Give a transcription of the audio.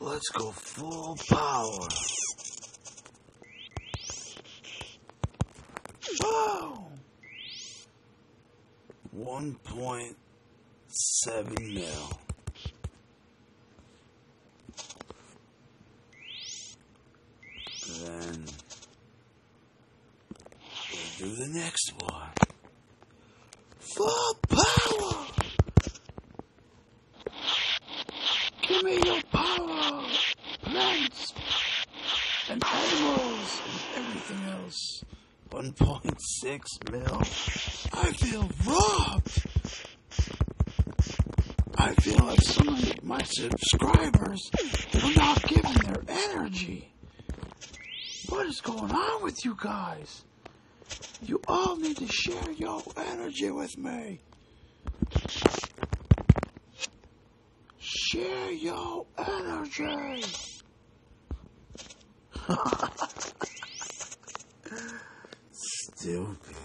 Let's go full power. Oh! 1.7 mil. Then we'll do the next one. Full power! Give me your power! Plants and animals and everything else. 1.6 mil. I feel robbed. I feel like some of my subscribers are not giving their energy. What is going on with you guys? You all need to share your energy with me. Share your energy. Stupid.